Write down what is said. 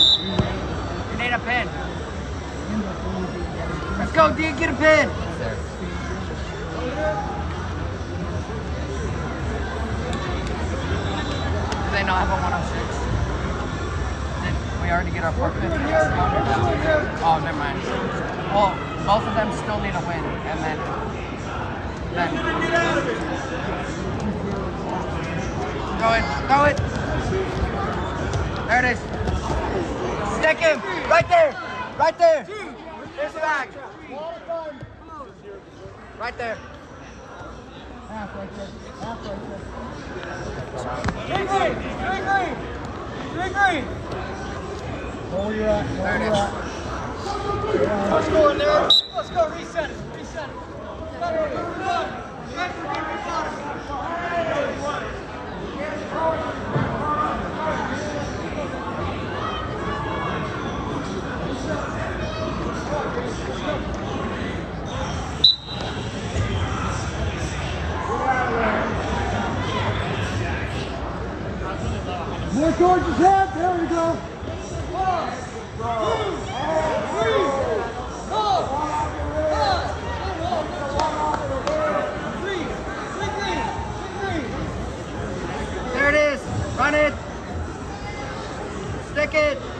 You need a pin. Let's go, D. Get a pin. Do they not have a 106? Did we already get our 450? Oh, never mind. Well, both of them still need a win, and then then throw it, throw it. There it is. Stick him right there, right there. Here's the bag. Right there. Half right there. Half right there. Three green, three green, three green. Hold where you're. Hold at. Let's go in there. Let's go reset it, reset it. Better, better. More towards his head. There we go. There it is. Run it. Stick it.